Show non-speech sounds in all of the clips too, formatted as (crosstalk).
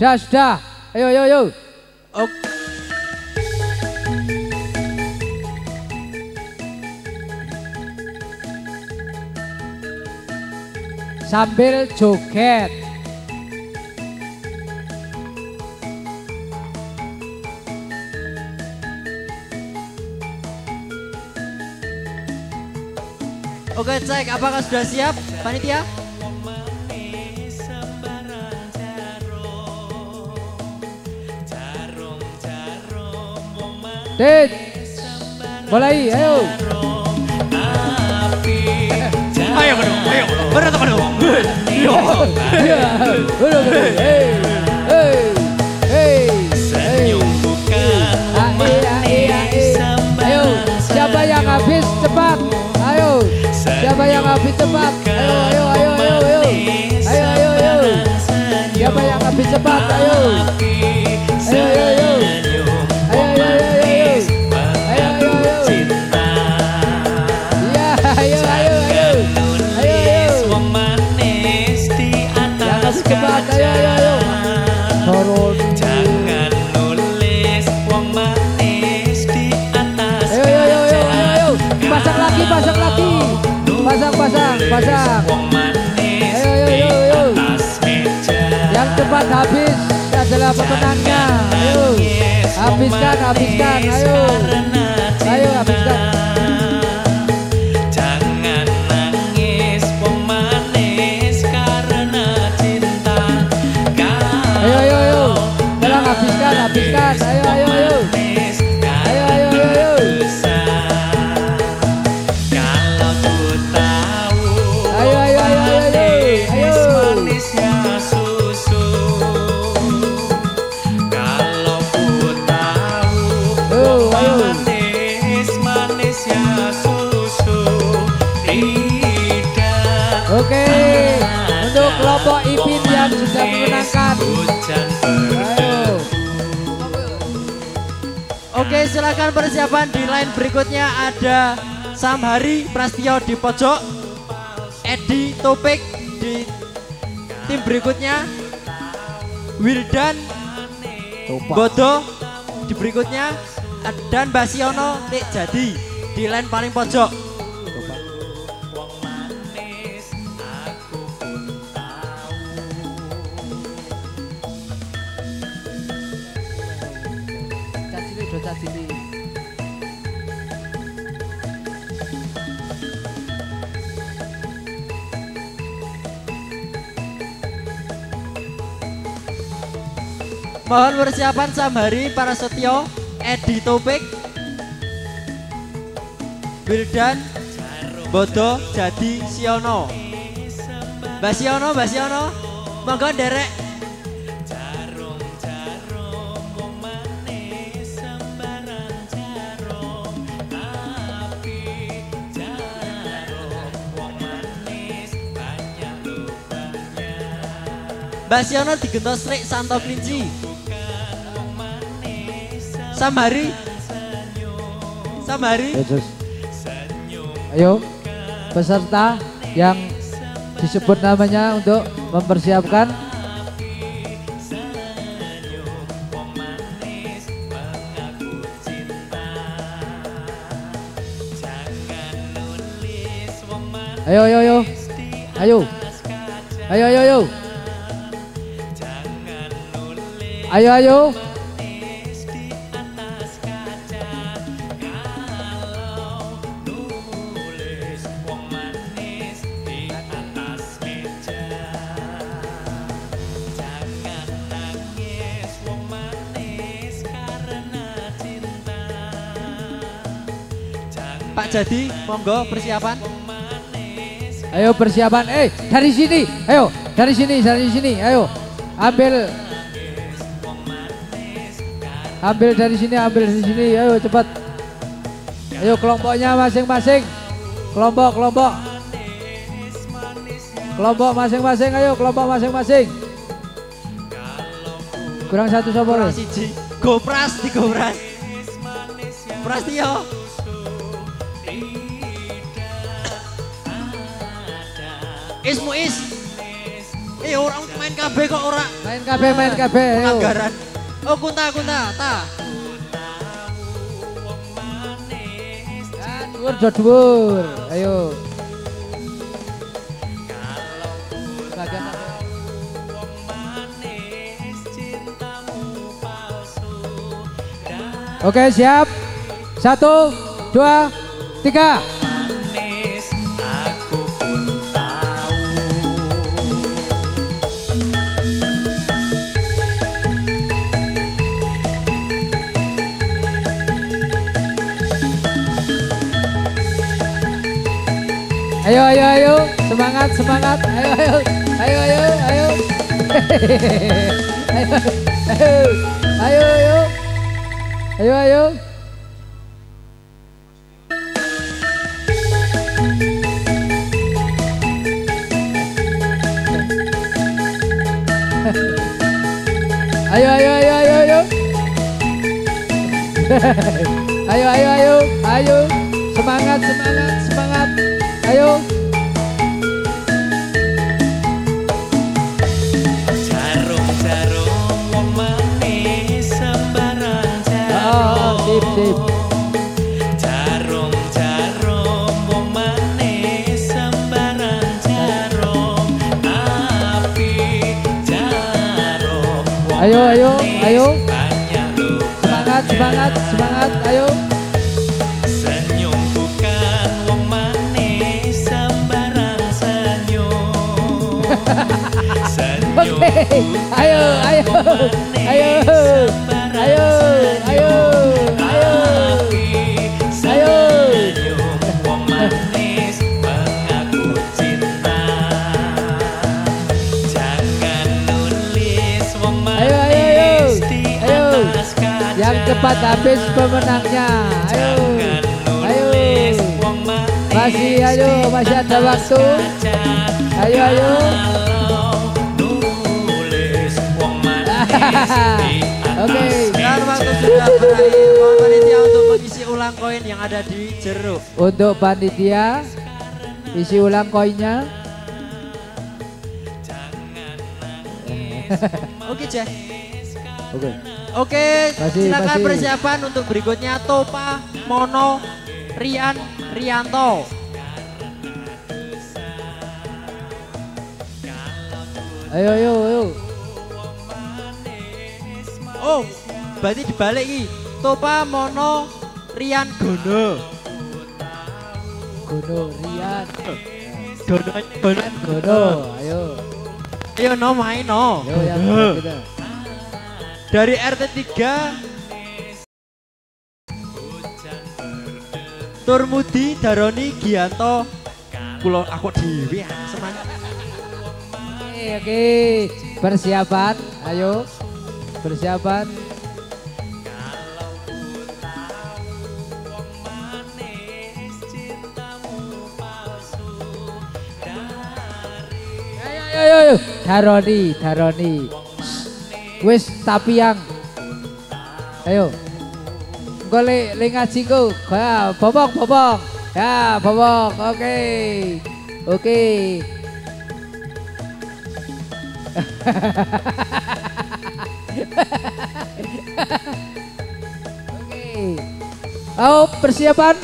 Sudah, sudah. Ayo, ayo, ayo. Oh, Sambil joget. Oke cek, apakah sudah siap panitia? Dit. Mulai, ayo. Ayo ayo, ayo, berat apa dong? Iya. Udah, udah. Hey. Hey. Hey. Hey. Ayo, siapa yang habis cepat? Ayo, siapa yang habis cepat? Ayo, ayo, ayo, ayo, ayo. Ayo, ayo, ayo. Siapa yang habis cepat? Ayo. Ayo, ayo, ayo. Ayo, adalah pemenangnya. Ayo, habiskan, habiskan. Ayo, ayo, habiskan. Sudah memenangkan. Oke silakan persiapan di line berikutnya. Ada Samhari Prastio di pojok Edi Topik di tim berikutnya Wildan Bodo di berikutnya dan Basiono Tik Jadi di line paling pojok Mohon persiapan Samhari para Setio Edi Topik Wildan Bodo Jadi Siono. Basiono Basiono Monggo derek Basiono digentos Srik Santo Klinci Ya, Jus. Ayo, peserta yang disebut namanya untuk mempersiapkan. Ayo, ayo, ayo. Ayo. Ayo, ayo, ayo. Ayo, ayo. Pak Jadi monggo persiapan Ayo persiapan. Eh, dari sini. Ayo, dari sini, dari sini. Ayo. Ambil. Ambil dari sini, ambil dari sini. Ayo cepat. Ayo kelompoknya masing-masing. Kelompok, kelompok. Kelompok masing-masing. Ayo kelompok masing-masing. Kurang satu sopo Kurang siji Gopras di Gopras Prastio Is Muiz Eh orang main kabeh kok ora Main kabeh, main kabeh. Ayo. pelanggaran. Oh kunta kunta ta. Ya, Dhuwur do dhuwur. Ayo. Bagian? Oke siap. Satu, dua, tiga. Ayo, ayo, ayo. Semangat, semangat. Ayo, ayo. Ayo, ayo, ayo. (laughs) ayo, ayo. Ayo, ayo. Ayo, (laughs) ayo. Ayo, ayo, ayo, (laughs) ayo, ayo. ayo, ayo, semangat, semangat. Ayo. Jarum-jarum wong manis sembarang sip, sip. jarum Jarum-jarum wong manis sembarang jarum Api jarum wong Ayo, ayo, ayo. Ayo, ayo. Ayo. Ayo, ayo. Ayo. Ayo. Yang cepat habis pemenangnya. Ayo. Ayo. Masih, ayo, masih ada waktu. Ayo, ayo. Oke. Dan waktu sudah berakhir. Mohon panitia untuk mengisi ulang koin yang ada di jeruk. Untuk panitia isi ulang koinnya. Oke, Jeh. Oke. Oke, silakan masih. persiapan untuk berikutnya Topa, Mono, Rian, Rianto. Ayo, ayo, ayo. Oh, berarti dibalik iki. Topa, Mono, Rian, Gono. Gono Rian. Gono, Gono. Gono. Ayo. Ayo no main no. Kita. Dari RT 3 Turmudi Daroni Gianto Kulo aku dhewe ah, semangat. Oke, oke. Persiapan. Ayo. Persiapan. Ayo, ayo, ayo, ayo. Daroni, Daroni. Wis tapi yang. Ayo. Engko le le ngaji ku. Ya, bobok, bobok. Ya, bobok. Oke. Oke. (laughs) Oke. Oh, persiapan.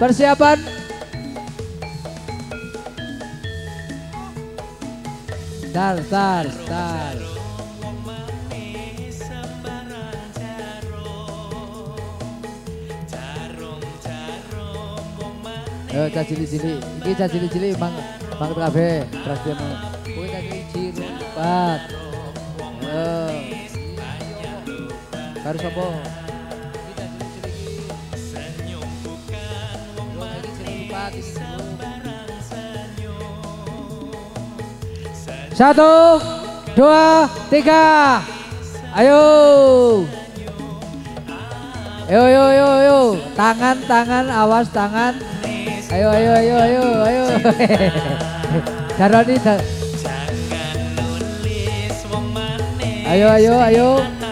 Persiapan. Star, star, star. Ayo cah cilik-cilik. Iki cah cilik-cilik mang mang kabeh. Prasetyo. Kowe cah cilik cilik empat. Ayo. Baru iki cilik. Satu, dua, tiga. Ayo. Ayo, ayo, ayo, ayo. Tangan, tangan, awas tangan. Ayo, ayo, ayo, ayo, ayo. (laughs) Daroni, ayo, ayo, ayo. ayo,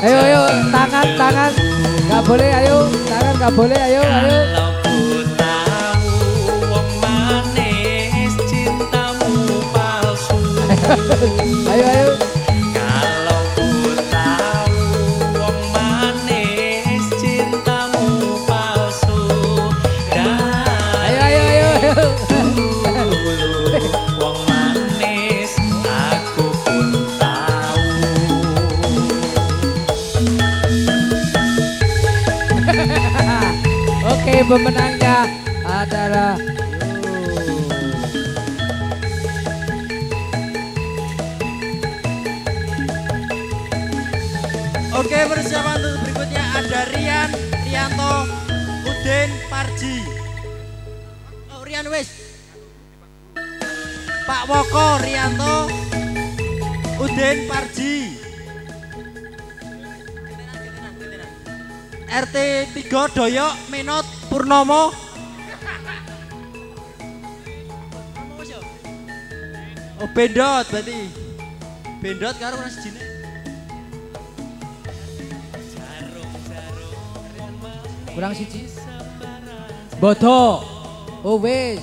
Ayo ayo tangan tangan. Gak boleh ayo tangan gak boleh ayo ayo. (laughs) Ayo ayo. Pemenangnya adalah Oke persiapan untuk berikutnya ada Rian, Rianto, Udin, Parji. Oh Rian wis. Pak Woko, Rianto, Udin, Parji. RT 3 Doyok, Menot, Purnomo. Oh bendot berarti. Bendot karo nasi jine. kurang siji. Bodo. Oh wis.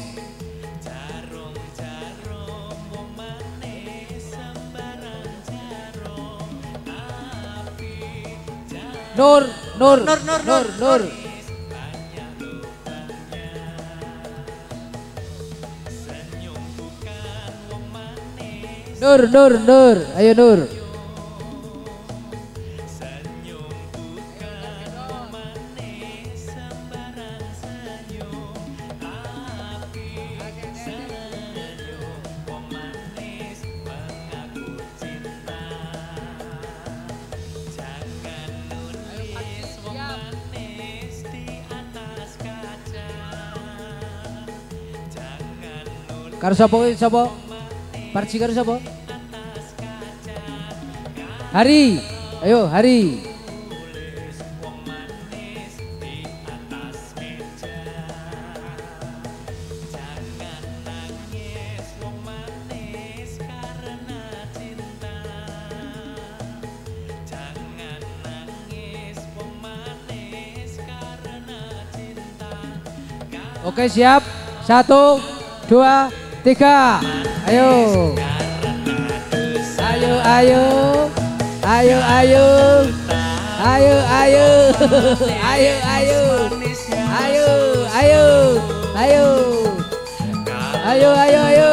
Nur, Nur, Nur, Nur, Nur, Nur. Nur, Nur, Nur, ayo Nur. Karo sapa kuwi sapa? Parji karo sapa? Hari. Ayo, Hari. Oke siap Satu Dua Tiga Ayo Ayo ayo Ayo ayo. Ayo ayo. Ayo ayo. Ayo ayo. Ayo. Ayo ayo ayo.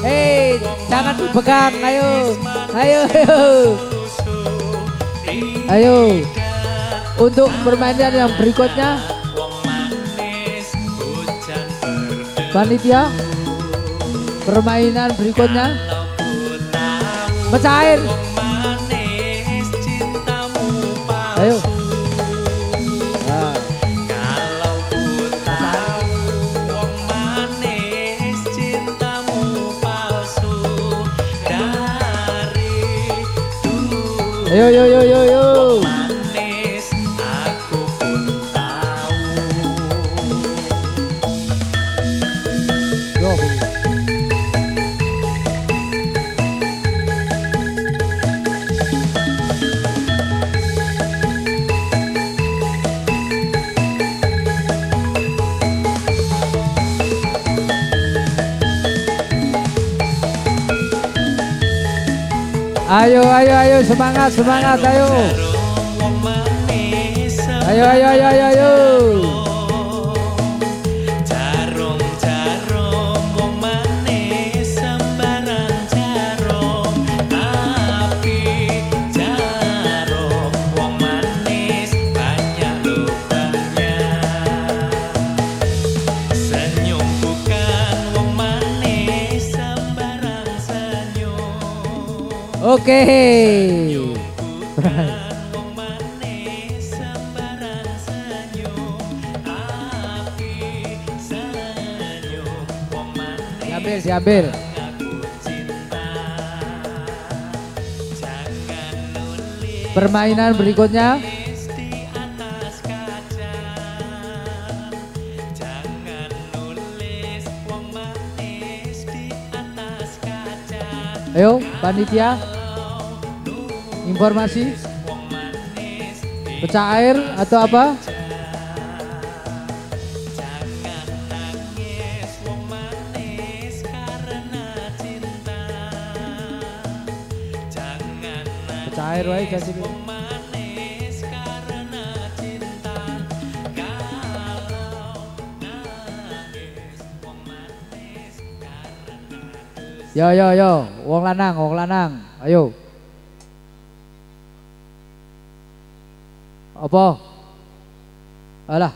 Hei jangan dipegang ayo. Ayo ayo. Ayo. Untuk permainan yang berikutnya. Panitia. Permainan berikutnya. Pecahin Ayo nah. Kalau ku tahu wong manis cintamu palsu dari dulu Ayo yo yo yo Ayo ayo ayo semangat semangat ayo. Ayo ayo ayo ayo ayo nulis wong manis di atas kaca ayo panitia informasi Pecah air atau apa? Pecah air wae karena Yo yo yo, wong lanang, wong lanang. Ayo. Apa? Alah,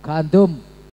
gandum.